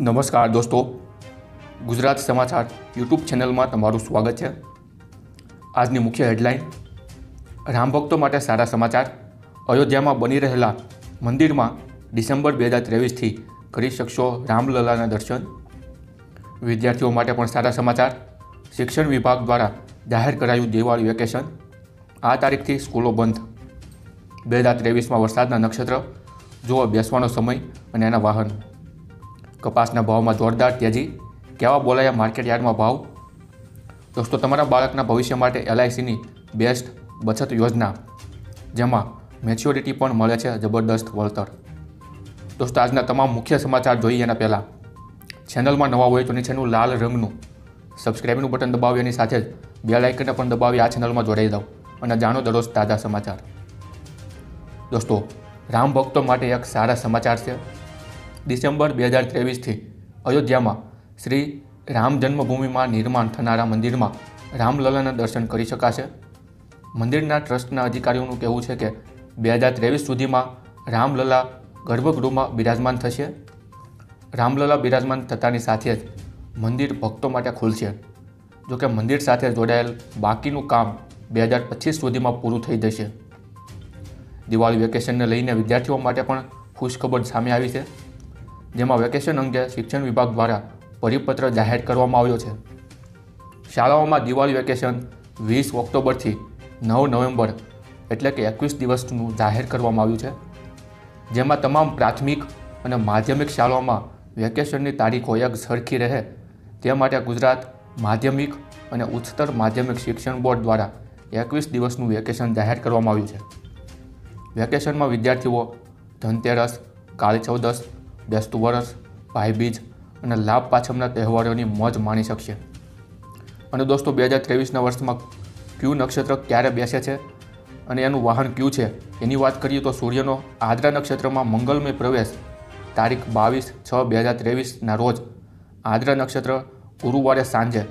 નમસ્કાર દોસ્તો. ગુજરાત સમાચાર યુટ્યુબ ચેનલમાં તમારું સ્વાગત છે. આજની મુખ્ય હેડલાઇન, રામ ભક્તો માટે સારા સમાચાર. અયોધ્યામાં બની રહેલા મંદિરમાં ડિસેમ્બર બે હજાર ત્રેવીસથી કરી શકશો રામલલાના દર્શન. વિદ્યાર્થીઓ માટે પણ સારા સમાચાર. શિક્ષણ વિભાગ દ્વારા જાહેર કરાયું દિવાળી વેકેશન. આ તારીખથી સ્કૂલો બંધ. બે હજાર ત્રેવીસમાં વરસાદના નક્ષત્ર. જુઓ બેસવાનો સમય અને એના વાહન. કપાસના ભાવમાં જોરદાર તેજી કેવા બોલાયા માર્કેટ યાર્ડમાં ભાવ? દોસ્તો, તમારા બાળકના ભવિષ્ય માટે એલઆઈસીની બેસ્ટ બચત યોજના, જેમાં મેચ્યોરિટી પણ મળે છે જબરદસ્ત વળતર. દોસ્તો, આજના તમામ મુખ્ય સમાચાર જોઈએ એના પહેલાં. ચેનલમાં નવા હોય તો નીચેનું લાલ રંગનું સબસ્ક્રાઇબનું બટન દબાવી, એની સાથે જ બે લાઇકને પણ દબાવી આ ચેનલમાં જોડાઈ દઉં અને જાણો દરરોજ તાજા સમાચાર. દોસ્તો, રામ ભક્તો માટે એક સારા સમાચાર છે. ડિસેમ્બર બે હજાર ત્રેવીસથી અયોધ્યામાં શ્રી રામ જન્મભૂમિમાં નિર્માણ થનારા મંદિરમાં રામલલાના દર્શન કરી શકાશે. મંદિરના ટ્રસ્ટના અધિકારીઓનું કહેવું છે કે બે હજાર ત્રેવીસ સુધીમાં રામલલા ગર્ભગૃહમાં બિરાજમાન થશે. રામલલા બિરાજમાન થતાની સાથે જ મંદિર ભક્તો માટે ખુલશે. જોકે મંદિર સાથે જોડાયેલ બાકીનું કામ બે હજાર પચીસ સુધીમાં પૂરું થઈ જશે. દિવાળી વેકેશનને લઈને વિદ્યાર્થીઓ માટે પણ ખુશખબર સામે આવી છે. જેમાં વેકેશન અંગે શિક્ષણ વિભાગ દ્વારા પરિપત્ર જાહેર કરવામાં આવ્યો છે. શાળાઓમાં દિવાળી વેકેશન વીસ ઓક્ટોબરથી નવ નવેમ્બર એટલે કે એકવીસ દિવસનું જાહેર કરવામાં આવ્યું છે. જેમાં તમામ પ્રાથમિક અને માધ્યમિક શાળાઓમાં વેકેશનની તારીખો એક સરખી રહે તે માટે ગુજરાત માધ્યમિક અને ઉચ્ચતર માધ્યમિક શિક્ષણ બોર્ડ દ્વારા એકવીસ દિવસનું વેકેશન જાહેર કરવામાં આવ્યું છે. વેકેશનમાં વિદ્યાર્થીઓ ધનતેરસ કાળી ચૌદસ બેસતું વરસ ભાઈબીજ અને લાભ પાછમના તહેવારોની મોજ માણી શકશે. અને દોસ્તો, બે હજાર ત્રેવીસના વર્ષમાં ક્યુ નક્ષત્ર ક્યારે બેસે છે અને એનું વાહન ક્યુ છે? એની વાત કરીએ તો સૂર્યનો આદ્રા નક્ષત્રમાં મંગલમય પ્રવેશ તારીખ બાવીસ છ બે હજાર ત્રેવીસના રોજ. આદ્રા નક્ષત્ર ગુરુવારે સાંજે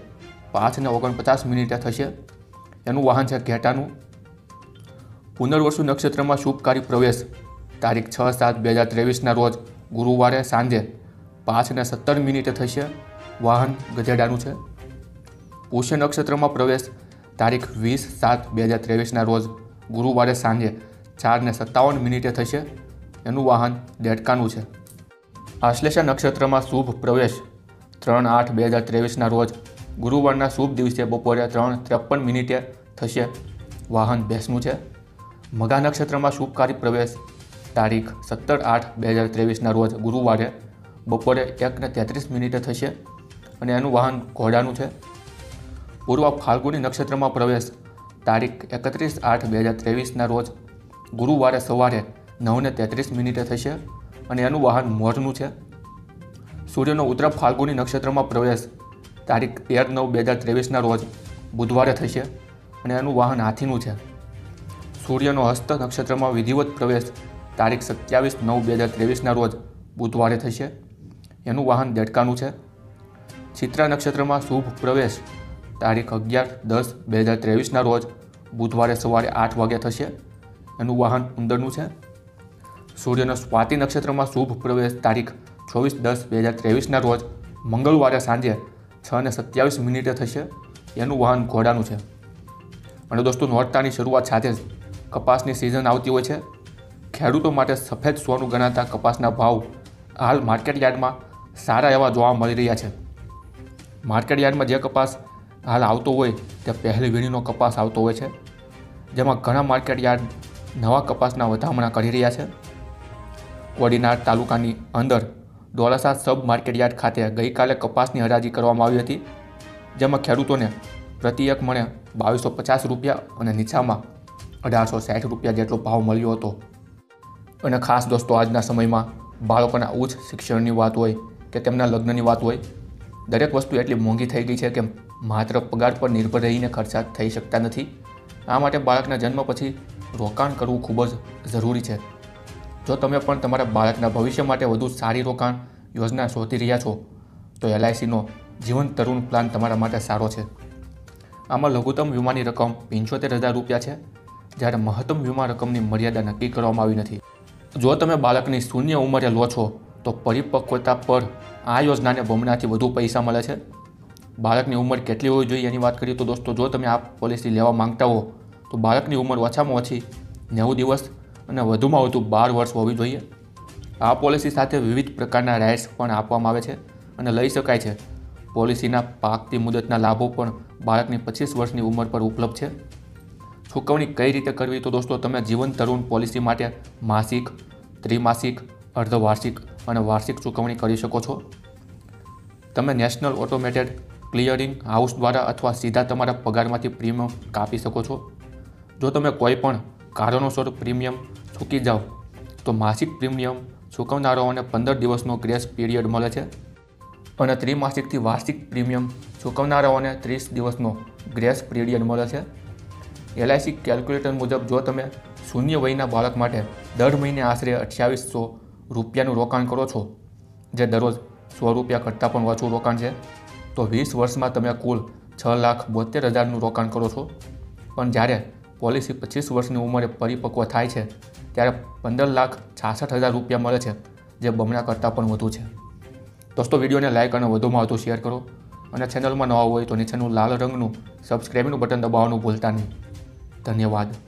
પાંચ ને ઓગણપચાસ મિનિટે થશે. એનું વાહન છે ઘેટાનું. પુનર્વસુ નક્ષત્રમાં શુભકારી પ્રવેશ તારીખ છ સાત બે હજાર ત્રેવીસના રોજ. ગુરુવારે સાંજે પાંચ ને સત્તર મિનિટે થશે. વાહન ગધેડાનું છે. પુષ્ય નક્ષત્રમાં પ્રવેશ તારીખ વીસ સાત બે હજાર ત્રેવીસના રોજ ગુરુવારે સાંજે ચાર ને સત્તાવન મિનિટે થશે. એનું વાહન દેડકાનું છે. આશ્લેષા નક્ષત્રમાં શુભ પ્રવેશ ત્રણ આઠ બે હજાર ત્રેવીસના રોજ ગુરુવારના શુભ દિવસે બપોરે ત્રણ ત્રેપન મિનિટે થશે. વાહન ભેંસનું છે. મઘા નક્ષત્રમાં શુભકારી પ્રવેશ તારીખ સત્તર આઠ બે હજાર ત્રેવીસના રોજ ગુરુવારે બપોરે એકને તેત્રીસ મિનિટે થશે અને એનું વાહન ઘોડાનું છે. પૂર્વ ફાલ્ગુની નક્ષત્રમાં પ્રવેશ તારીખ એકત્રીસ આઠ બે હજાર ત્રેવીસના રોજ ગુરુવારે સવારે નવને તેત્રીસ મિનિટે થશે અને એનું વાહન મોરનું છે. સૂર્યનો ઉત્તર ફાલ્ગુની નક્ષત્રમાં પ્રવેશ તારીખ તેર નવ બે હજાર ત્રેવીસના રોજ બુધવારે થશે અને એનું વાહન હાથીનું છે. સૂર્યનો હસ્ત નક્ષત્રમાં વિધિવત પ્રવેશ તારીખ સત્યાવીસ નવ બે હજાર ત્રેવીસના રોજ બુધવારે થશે. એનું વાહન દેડકાનું છે. ચિત્રા નક્ષત્રમાં શુભ પ્રવેશ. તારીખ અગિયાર દસ બે હજાર ત્રેવીસના રોજ બુધવારે સવારે આઠ વાગે થશે. એનું વાહન ઉંદરનું છે. સૂર્યનો સ્વાતિ નક્ષત્રમાં શુભ પ્રવેશ તારીખ ચોવીસ દસ બે હજાર ત્રેવીસના રોજ મંગળવારે સાંજે છ ને સત્યાવીસ મિનિટે થશે. એનું વાહન ઘોડાનું છે. અને દોસ્તો નોરતાની શરૂઆત સાથે જ કપાસની સિઝન આવતી હોય છે. ખેડૂતો માટે સફેદ સોનું ગણાતા કપાસના ભાવ હાલ માર્કેટ યાર્ડમાં સારા એવા જોવા મળી રહ્યા છે. માર્કેટ યાર્ડમાં જે કપાસ હાલ આવતો હોય તે પહેલી વીણીનો કપાસ આવતો હોય છે. જેમાં ઘણા માર્કેટ યાર્ડ નવા કપાસના વધામણા કરી રહ્યા છે. કોડીનાર તાલુકાની અંદર ડોલાસા સબ માર્કેટ યાર્ડ ખાતે ગઈકાલે કપાસની હરાજી કરવામાં આવી હતી, જેમાં ખેડૂતોને પ્રતિ એક મણે બાવીસો પચાસ રૂપિયા અને નીચામાં અઢારસો સાઠ રૂપિયા જેટલો ભાવ મળ્યો હતો. અને ખાસ દોસ્તો, આજના સમયમાં બાળકોના ઉચ્ચ શિક્ષણની વાત હોય કે તેમના લગ્નની વાત હોય, દરેક વસ્તુ એટલી મોંઘી થઈ ગઈ છે કે માત્ર પગાર પર નિર્ભર રહીને ખર્ચા થઈ શકતા નથી. આ માટે બાળકના જન્મ પછી રોકાણ કરવું ખૂબ જ જરૂરી છે. જો તમે પણ તમારા બાળકના ભવિષ્ય માટે વધુ સારી રોકાણ યોજના શોધી રહ્યા છો, તો એલઆઈસીનો જીવન તરુણ પ્લાન તમારા માટે સારો છે. આમાં લઘુત્તમ વીમાની રકમ પંચોતેર હજાર રૂપિયા છે, જ્યારે મહત્તમ વીમા રકમની મર્યાદા નક્કી કરવામાં આવી નથી. જો તમે બાળકની શૂન્ય ઉંમરે લો છો, તો પરિપક્વતા પર આ યોજનાને બમણાથી વધુ પૈસા મળે છે? બાળકની ઉંમર કેટલી હોવી જોઈએ એની વાત કરીએ તો દોસ્તો, જો તમે આ પોલિસી લેવા માંગતા હો, તો બાળકની ઉંમર ઓછામાં ઓછી નેવું દિવસ અને વધુમાં વધુ બાર વર્ષ હોવી જોઈએ. આ પોલિસી સાથે વિવિધ પ્રકારના રાઇટ્સ પણ આપવામાં આવે છે અને લઈ શકાય છે. પોલિસીના પાકતી મુદતના લાભો પણ બાળકની પચીસ વર્ષની ઉંમર પર ઉપલબ્ધ છે. ચૂકવણી કઈ રીતે કરવી? તો દોસ્તો, તમે જીવન તરુણ પોલિસી માટે માસિક, ત્રિમાસિક, અર્ધવાર્ષિક અને વાર્ષિક ચૂકવણી કરી શકો છો. તમે નેશનલ ઓટોમેટેડ ક્લિયરિંગ હાઉસ દ્વારા અથવા સીધા તમારા પગારમાંથી પ્રીમિયમ કાપી શકો છો. જો તમે કોઈ પણ કારણોસર પ્રીમિયમ ચૂકી જાઓ, તો માસિક પ્રીમિયમ ચૂકવનારાઓને પંદર દિવસનો ગ્રેસ પીરિયડ મળે છે. અને ત્રિમાસિકથી વાર્ષિક પ્રીમિયમ ચૂકવનારાઓને ત્રીસ દિવસનો ગ્રેસ પીરિયડ મળે છે. એલઆઈસી કેલ્ક્યુલેટર મુજબ જો તમે શૂન્ય વયના બાળક માટે દર મહિને આશરે અઠ્યાવીસો રૂપિયાનું રોકાણ કરો છો, જે દરરોજ સો રૂપિયા કરતાં પણ ઓછું રોકાણ છે, તો વીસ વર્ષમાં તમે કુલ છ લાખ બોતેર હજારનું રોકાણ કરો છો. પણ જ્યારે પોલિસી પચીસ વર્ષની ઉંમરે પરિપક્વ થાય છે, ત્યારે પંદર લાખ છાસઠ હજાર રૂપિયા મળે છે, જે બમણા કરતાં પણ વધુ છે. દોસ્તો, વિડીયોને લાઇક અને વધુમાં વધુ શેર કરો અને ચેનલમાં નવા હોય તો નીચેનું લાલ રંગનું સબસ્ક્રાઇબનું બટન દબાવવાનું ભૂલતા નહીં. ಧನ್ಯವಾದ